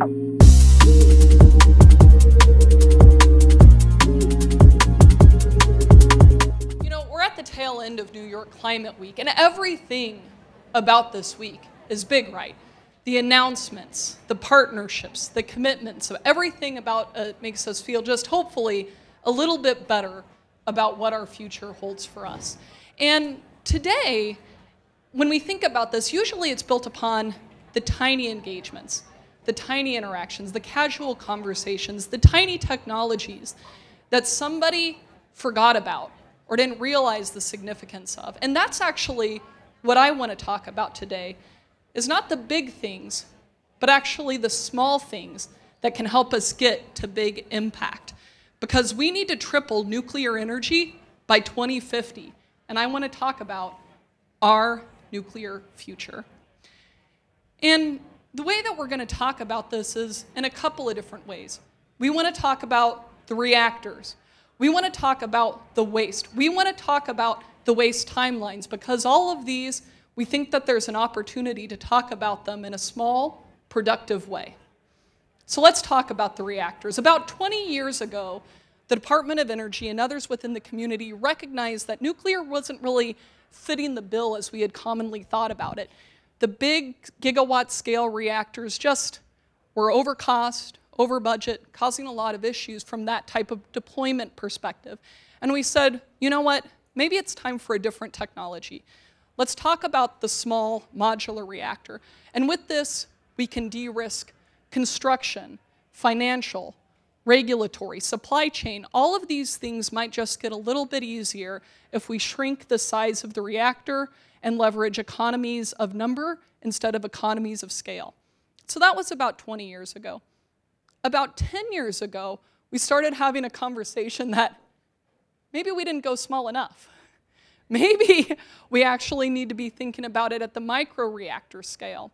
You know, we're at the tail end of New York Climate Week, and everything about this week is big, right? The announcements, the partnerships, the commitments, so everything about it makes us feel just hopefully a little bit better about what our future holds for us. And today, when we think about this, usually it's built upon the tiny engagements, the tiny interactions, the casual conversations, the tiny technologies that somebody forgot about or didn't realize the significance of. And that's actually what I want to talk about today is not the big things, but actually the small things that can help us get to big impact. Because we need to triple nuclear energy by 2050. And I want to talk about our nuclear future. And the way that we're going to talk about this is in a couple of different ways. We want to talk about the reactors. We want to talk about the waste. We want to talk about the waste timelines because all of these, we think that there's an opportunity to talk about them in a small, productive way. So let's talk about the reactors. About 20 years ago, the Department of Energy and others within the community recognized that nuclear wasn't really fitting the bill as we had commonly thought about it. The big gigawatt scale reactors just were overcost, over budget, causing a lot of issues from that type of deployment perspective. And we said, you know what, maybe it's time for a different technology. Let's talk about the small modular reactor. And with this, we can de risk construction, financial, regulatory, supply chain, all of these things might just get a little bit easier if we shrink the size of the reactor and leverage economies of number instead of economies of scale. So that was about 20 years ago. About 10 years ago, we started having a conversation that maybe we didn't go small enough. Maybe we actually need to be thinking about it at the microreactor scale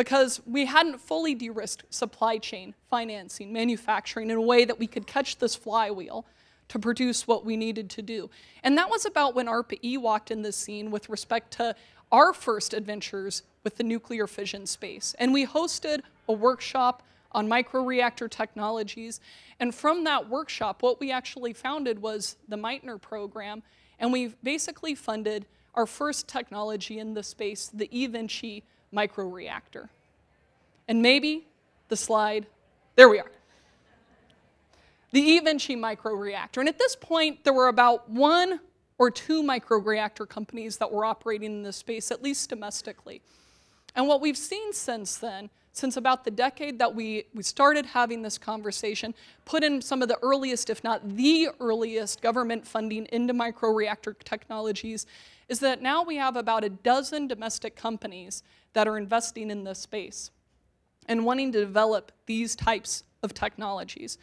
because we hadn't fully de risked supply chain, financing, manufacturing in a way that we could catch this flywheel to produce what we needed to do. And that was about when ARPA-E walked in the scene with respect to our first adventures with the nuclear fission space. And we hosted a workshop on microreactor technologies. And from that workshop, what we actually founded was the Meitner program. And we basically funded our first technology in the space, the eVinci microreactor. And maybe the slide, there we are. The eVinci microreactor. And at this point, there were about one or two microreactor companies that were operating in this space, at least domestically. And what we've seen since then, since about the decade that we, we started having this conversation, put in some of the earliest, if not the earliest, government funding into microreactor technologies, is that now we have about a dozen domestic companies that are investing in this space and wanting to develop these types of technologies.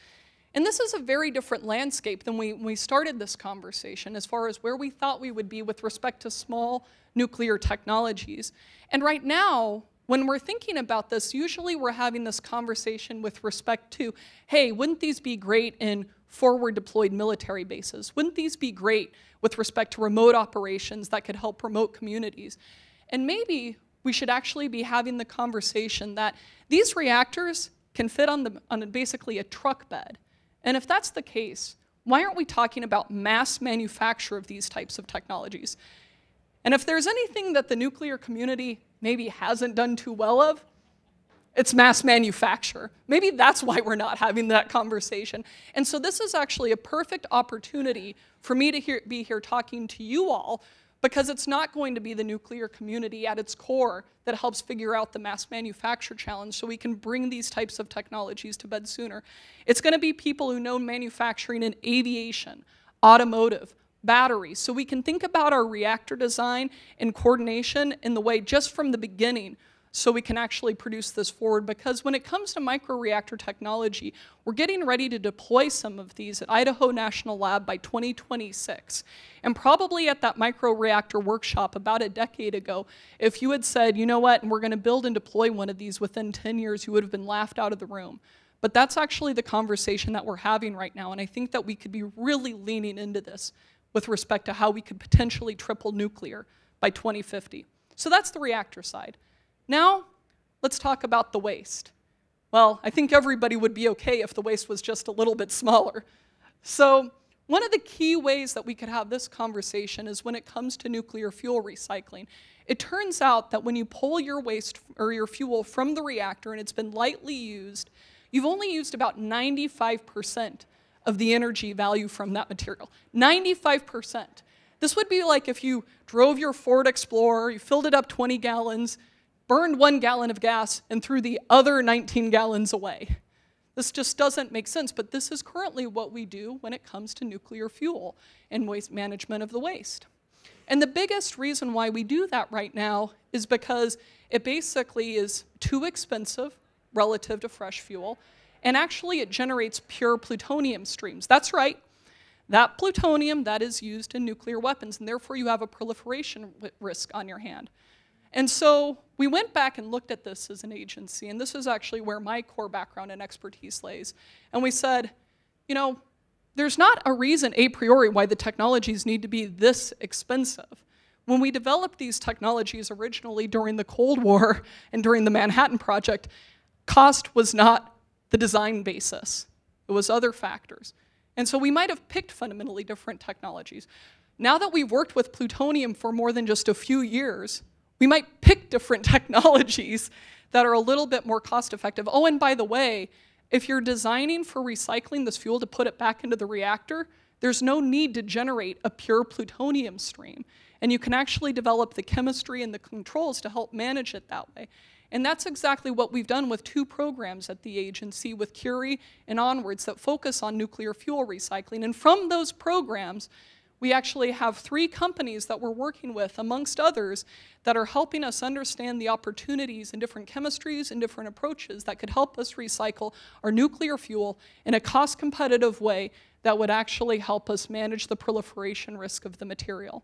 And this is a very different landscape than we, we started this conversation as far as where we thought we would be with respect to small nuclear technologies. And right now, when we're thinking about this, usually we're having this conversation with respect to, hey, wouldn't these be great in forward deployed military bases? Wouldn't these be great with respect to remote operations that could help promote communities? And maybe we should actually be having the conversation that these reactors can fit on, the, on basically a truck bed. And if that's the case, why aren't we talking about mass manufacture of these types of technologies? And if there's anything that the nuclear community maybe hasn't done too well of, it's mass manufacture. Maybe that's why we're not having that conversation. And so this is actually a perfect opportunity for me to hear, be here talking to you all because it's not going to be the nuclear community at its core that helps figure out the mass manufacture challenge so we can bring these types of technologies to bed sooner. It's going to be people who know manufacturing in aviation, automotive, batteries. So we can think about our reactor design and coordination in the way just from the beginning so we can actually produce this forward because when it comes to microreactor technology, we're getting ready to deploy some of these at Idaho National Lab by 2026. And probably at that microreactor workshop about a decade ago, if you had said, you know what, and we're going to build and deploy one of these within 10 years, you would have been laughed out of the room. But that's actually the conversation that we're having right now, and I think that we could be really leaning into this with respect to how we could potentially triple nuclear by 2050. So that's the reactor side. Now, let's talk about the waste. Well, I think everybody would be okay if the waste was just a little bit smaller. So, one of the key ways that we could have this conversation is when it comes to nuclear fuel recycling. It turns out that when you pull your waste or your fuel from the reactor and it's been lightly used, you've only used about 95% of the energy value from that material. 95%. This would be like if you drove your Ford Explorer, you filled it up 20 gallons, burned one gallon of gas, and threw the other 19 gallons away. This just doesn't make sense, but this is currently what we do when it comes to nuclear fuel and waste management of the waste. And the biggest reason why we do that right now is because it basically is too expensive relative to fresh fuel, and actually it generates pure plutonium streams. That's right, that plutonium that is used in nuclear weapons, and therefore you have a proliferation risk on your hand. And so we went back and looked at this as an agency, and this is actually where my core background and expertise lays. And we said, you know, there's not a reason a priori why the technologies need to be this expensive. When we developed these technologies originally during the Cold War and during the Manhattan Project, cost was not the design basis. It was other factors. And so we might have picked fundamentally different technologies. Now that we've worked with plutonium for more than just a few years, we might pick different technologies that are a little bit more cost effective. Oh, and by the way, if you're designing for recycling this fuel to put it back into the reactor, there's no need to generate a pure plutonium stream. And you can actually develop the chemistry and the controls to help manage it that way. And that's exactly what we've done with two programs at the agency, with Curie and onwards, that focus on nuclear fuel recycling. And from those programs, we actually have three companies that we're working with, amongst others, that are helping us understand the opportunities in different chemistries and different approaches that could help us recycle our nuclear fuel in a cost competitive way that would actually help us manage the proliferation risk of the material.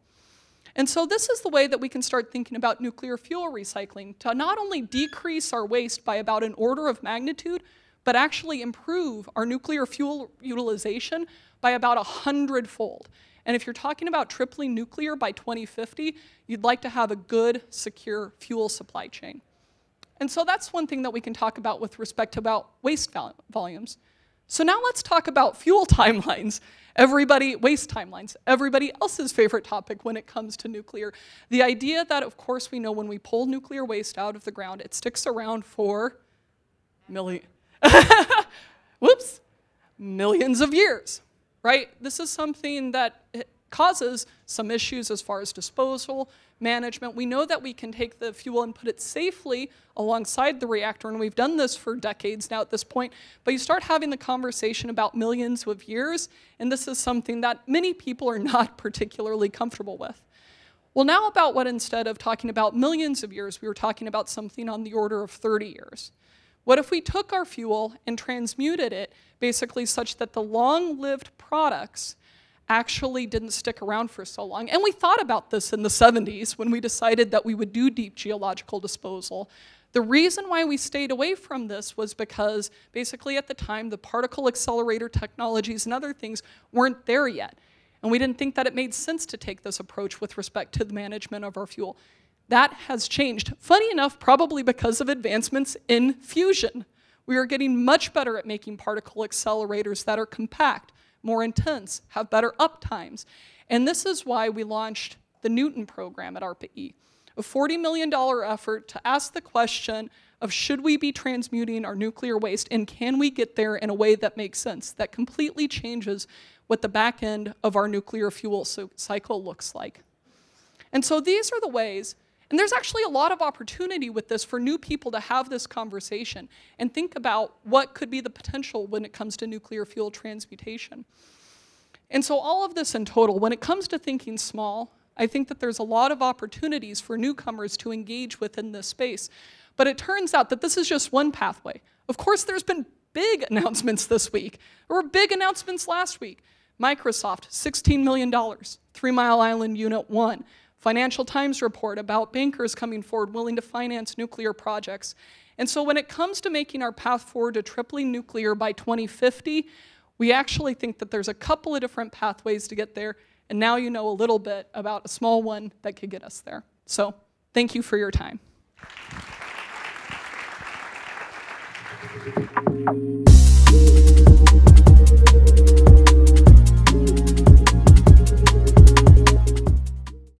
And so this is the way that we can start thinking about nuclear fuel recycling to not only decrease our waste by about an order of magnitude, but actually improve our nuclear fuel utilization by about a hundredfold. And if you're talking about tripling nuclear by 2050, you'd like to have a good, secure fuel supply chain. And so that's one thing that we can talk about with respect to about waste volumes. So now let's talk about fuel timelines everybody, waste timelines, everybody else's favorite topic when it comes to nuclear. The idea that, of course, we know when we pull nuclear waste out of the ground, it sticks around for million, whoops, millions of years, right? This is something that eh, causes some issues as far as disposal, management. We know that we can take the fuel and put it safely alongside the reactor, and we've done this for decades now at this point. But you start having the conversation about millions of years, and this is something that many people are not particularly comfortable with. Well, now about what instead of talking about millions of years, we were talking about something on the order of 30 years. What if we took our fuel and transmuted it basically such that the long lived products actually didn't stick around for so long. And we thought about this in the 70s when we decided that we would do deep geological disposal. The reason why we stayed away from this was because basically at the time the particle accelerator technologies and other things weren't there yet. And we didn't think that it made sense to take this approach with respect to the management of our fuel. That has changed. Funny enough, probably because of advancements in fusion. We are getting much better at making particle accelerators that are compact, more intense, have better uptimes. And this is why we launched the Newton program at ARPA-E, a $40 million effort to ask the question of should we be transmuting our nuclear waste and can we get there in a way that makes sense, that completely changes what the back end of our nuclear fuel cycle looks like. And so these are the ways and there's actually a lot of opportunity with this for new people to have this conversation and think about what could be the potential when it comes to nuclear fuel transmutation. And so, all of this in total, when it comes to thinking small, I think that there's a lot of opportunities for newcomers to engage within this space. But it turns out that this is just one pathway. Of course, there's been big announcements this week. There were big announcements last week. Microsoft, $16 million, Three Mile Island Unit 1. Financial Times report about bankers coming forward willing to finance nuclear projects. And so when it comes to making our path forward to tripling nuclear by 2050, we actually think that there's a couple of different pathways to get there, and now you know a little bit about a small one that could get us there. So thank you for your time.